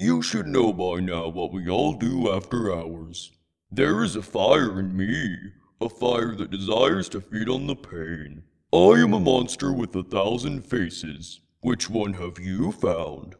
You should know by now what we all do after hours. There is a fire in me, a fire that desires to feed on the pain. I am a monster with a thousand faces. Which one have you found?